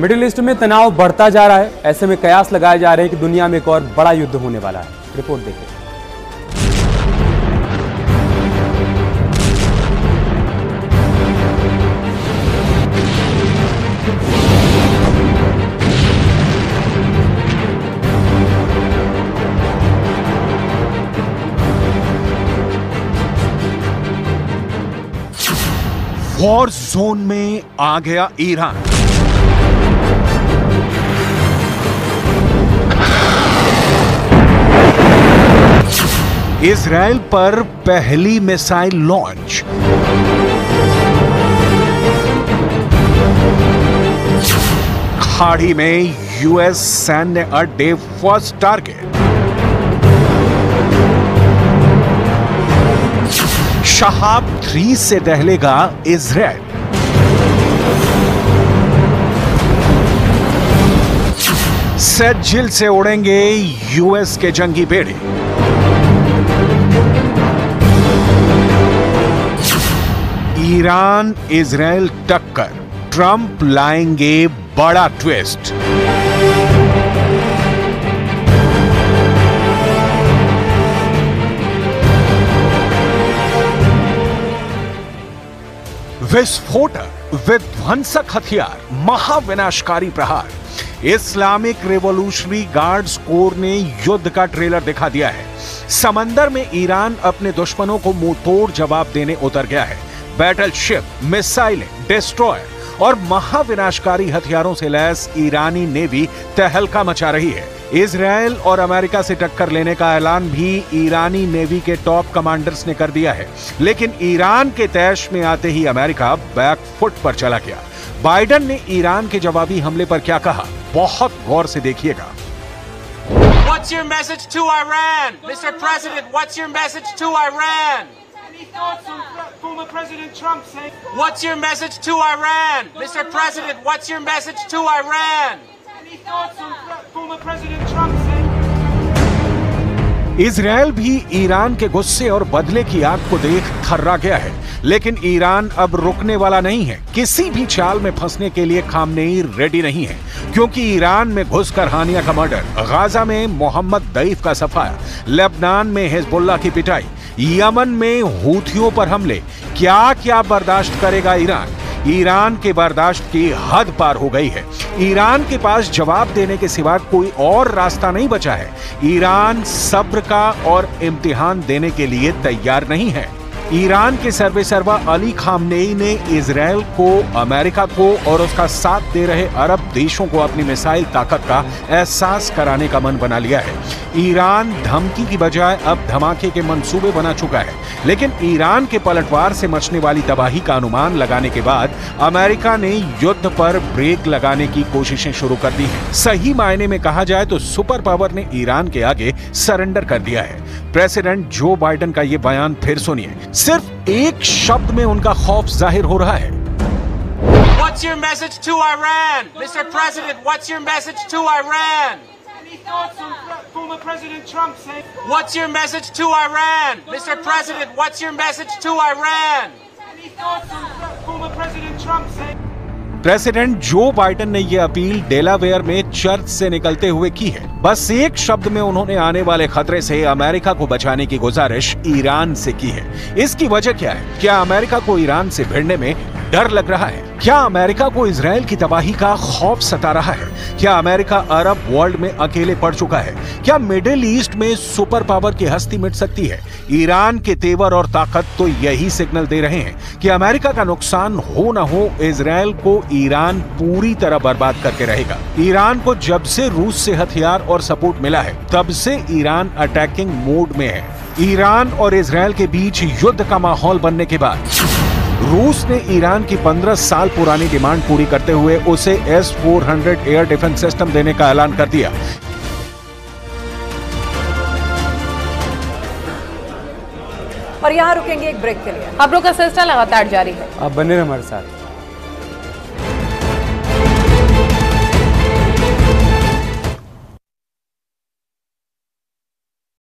Middle east में तनाव बढ़ता जा रहा है। ऐसे में कयास लगाए जा रहे हैं कि दुनिया में एक और बड़ा युद्ध होने वाला है। रिपोर्ट देखें वॉर जोन में आ गया ईरान। इसराइल पर पहली मिसाइल लॉन्च। खाड़ी में यूएस सैन्य अड्डे फ़र्स्ट टारगेट। शहाब थ्री से दहलेगा इसराइल सेजिल से उड़ेंगे यूएस के जंगी बेड़े। ईरान इसराइल टक्कर, ट्रंप लाएँगे बड़ा ट्विस्ट विस्फोटक, विध्वंसक हथियार, महाविनाशकारी प्रहार। इस्लामिक रिवॉल्यूशनरी गार्ड्स कोर ने युद्ध का ट्रेलर दिखा दिया है। समंदर में ईरान अपने दुश्मनों को मुँह जवाब देने उतर गया है। बैटल शिप मिसाइलें डिस्ट्रॉयर और महाविनाशकारी हथियारों से लैस ईरानी नेवी तहलका मचा रही है इसराइल और अमेरिका से टक्कर लेने का ऐलान भी ईरानी नेवी के टॉप कमांडर्स ने कर दिया है लेकिन ईरान के तैश में आते ही अमेरिका बैक फुट पर चला गया बाइडन ने ईरान के जवाबी हमले पर क्या कहा बहुत गौर से देखिएगा What's your message to Iran? Mr. President, what's your message to Iran? Any thoughts on former President Trump saying What's your message to Iran? Mr. President, what's your message to Iran? any thoughts on former President Trump saying Israel भी Iran के गुस्से और बदले की आग को देख थर्रा गया है लेकिन ईरान अब रुकने वाला नहीं है किसी भी चाल में फंसने के लिए खामनेई रेडी नहीं है क्योंकि ईरान में घुसकर हानिया का मर्डर गाजा में मोहम्मद दईफ का सफाया लेबनान में हिजबुल्ला की पिटाई यमन में हूथियों पर हमले। क्या क्या बर्दाश्त करेगा ईरान? ईरान के बर्दाश्त की हद पार हो गई है। ईरान के पास जवाब देने के सिवा कोई और रास्ता नहीं बचा है। ईरान सब्र का और इम्तिहान देने के लिए तैयार नहीं है। ईरान के सर्वे सर्वा अली खामनेई ने इसराइल को, अमेरिका को और उसका साथ दे रहे अरब देशों को अपनी मिसाइल ताकत का एहसास कराने का मन बना लिया है। ईरान धमकी की बजाय अब धमाके के मंसूबे बना चुका है। लेकिन ईरान के पलटवार से मचने वाली तबाही का अनुमान लगाने के बाद अमेरिका ने युद्ध पर ब्रेक लगाने की कोशिशें शुरू कर दी है। सही मायने में कहा जाए तो सुपर पावर ने ईरान के आगे सरेंडर कर दिया है। प्रेसिडेंट जो बाइडन का ये बयान फिर सुनिए। सिर्फ़ एक शब्द में उनका खौफ ज़ाहिर हो रहा है What's your message to Iran? Mr. President, what's your message to Iran? former President Trump saying What's your message to Iran? Mr. President, what's your message to Iran? any thoughts on former President Trump saying President Joe Biden ने यह appeal Delaware में church से निकलते हुए की है। बस एक शब्द में उन्होंने आने वाले खतरे से अमेरिका को बचाने की गुजारिश ईरान से की है। इसकी वजह क्या है? क्या अमेरिका को ईरान से भिड़ने में डर लग रहा है। क्या अमेरिका को इसराइल की तबाही का खौफ सता रहा है? क्या अमेरिका अरब वर्ल्ड में अकेले पड़ चुका है? क्या मिडिल ईस्ट में सुपर पावर की हस्ती मिट सकती है? ईरान के तेवर और ताकत तो यही सिग्नल दे रहे हैं कि अमेरिका का नुकसान हो न हो इसराइल को ईरान पूरी तरह बर्बाद करके रहेगा। ईरान को जब से रूस से हथियार और सपोर्ट मिला है, तब से ईरान अटैकिंग मोड में है। ईरान और इसराइल के बीच युद्ध का माहौल बनने के बाद। रूस ने ईरान की 15 साल पुरानी डिमांड पूरी करते हुए उसे एस 400 एयर डिफेंस सिस्टम देने का ऐलान कर दिया। और यहाँ रुकेंगे एक ब्रेक के लिए। खबरों का सिलसिला लगातार जारी है। आप बने रहे हमारे साथ।